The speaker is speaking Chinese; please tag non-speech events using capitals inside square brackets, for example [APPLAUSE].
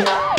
啊 [LAUGHS]